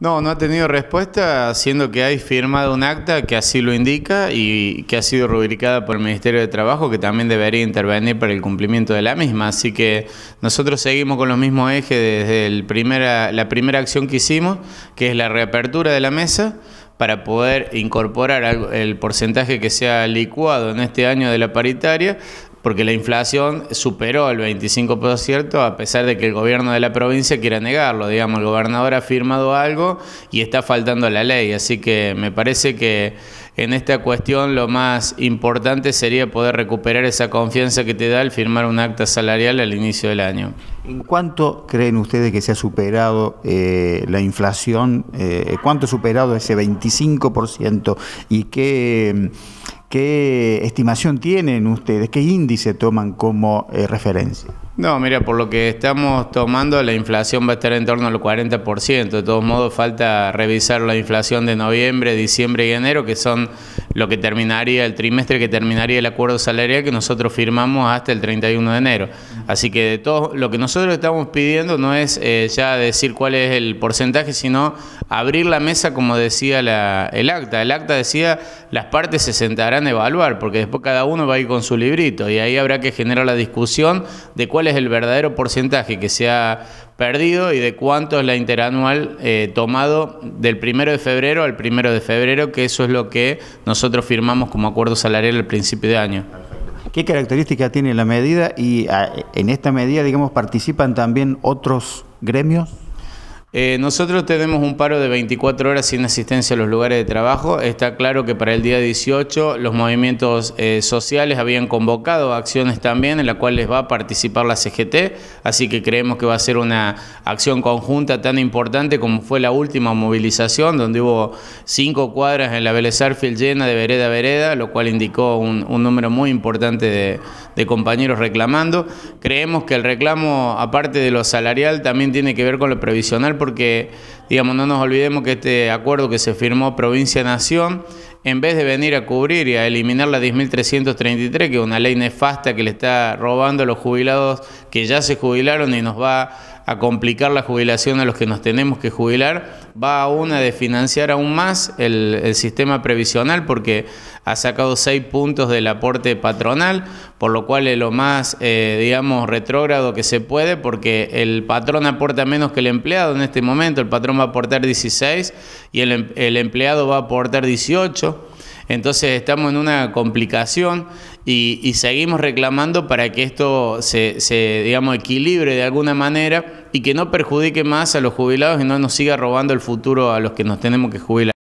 No, no ha tenido respuesta, siendo que hay firmado un acta que así lo indica y que ha sido rubricada por el Ministerio de Trabajo, que también debería intervenir para el cumplimiento de la misma. Así que nosotros seguimos con los mismos ejes desde el primera, la primera acción que hicimos, que es la reapertura de la mesa para poder incorporar el porcentaje que sea licuado en este año de la paritaria porque la inflación superó el 25%, a pesar de que el gobierno de la provincia quiera negarlo. Digamos, el gobernador ha firmado algo y está faltando la ley. Así que me parece que en esta cuestión lo más importante sería poder recuperar esa confianza que te da el firmar un acta salarial al inicio del año. ¿En cuánto creen ustedes que se ha superado eh, la inflación? Eh, ¿Cuánto ha superado ese 25%? ¿Y qué ¿Qué estimación tienen ustedes? ¿Qué índice toman como eh, referencia? No, mira, por lo que estamos tomando, la inflación va a estar en torno al 40%. De todos modos, falta revisar la inflación de noviembre, diciembre y enero, que son lo que terminaría, el trimestre que terminaría el acuerdo salarial que nosotros firmamos hasta el 31 de enero. Así que de todo lo que nosotros estamos pidiendo no es eh, ya decir cuál es el porcentaje, sino abrir la mesa, como decía el acta. El acta decía las partes se sentarán a evaluar, porque después cada uno va a ir con su librito y ahí habrá que generar la discusión de cuál es el verdadero porcentaje que se ha perdido y de cuánto es la interanual eh, tomado del primero de febrero al primero de febrero, que eso es lo que nosotros firmamos como acuerdo salarial al principio de año. ¿Qué características tiene la medida y ah, en esta medida, digamos, participan también otros gremios? Eh, nosotros tenemos un paro de 24 horas sin asistencia a los lugares de trabajo. Está claro que para el día 18 los movimientos eh, sociales habían convocado acciones también en las cuales va a participar la CGT, así que creemos que va a ser una acción conjunta tan importante como fue la última movilización, donde hubo cinco cuadras en la Vélez llena de vereda a vereda, lo cual indicó un, número muy importante de, de compañeros reclamando. Creemos que el reclamo, aparte de lo salarial, también tiene que ver con lo previsional porque, digamos, no nos olvidemos que este acuerdo que se firmó provincia-nación, en vez de venir a cubrir y a eliminar la 10.333, que es una ley nefasta que le está robando a los jubilados que ya se jubilaron y nos va a complicar la jubilación a los que nos tenemos que jubilar, va a una de financiar aún más el, sistema previsional porque ha sacado seis puntos del aporte patronal, por lo cual es lo más, eh, digamos, retrógrado que se puede porque el patrón aporta menos que el empleado en este momento, el patrón va a aportar 16 y el, em, el empleado va a aportar 18. Entonces estamos en una complicación y, seguimos reclamando para que esto se, se, digamos, equilibre de alguna manera y que no perjudique más a los jubilados y no nos siga robando el futuro a los que nos tenemos que jubilar.